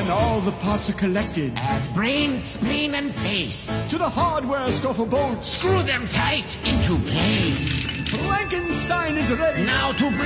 When all the parts are collected, Add brain, spleen, and face. to the hardware store bolt. Screw them tight into place. Frankenstein is ready. Now to bring